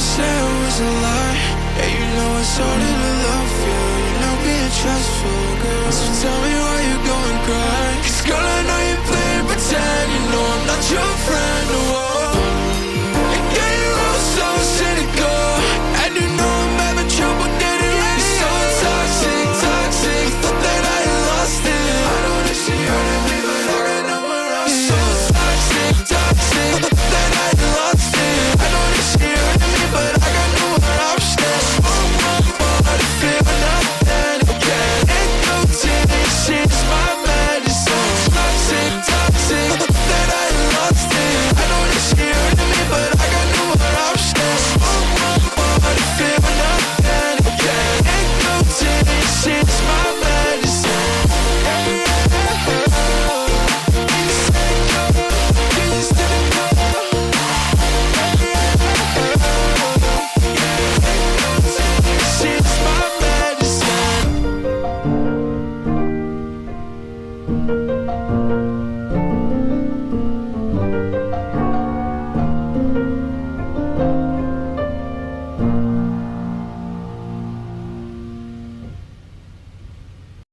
you said it was a lie. Yeah, you know I harder to love you. You know being trustful,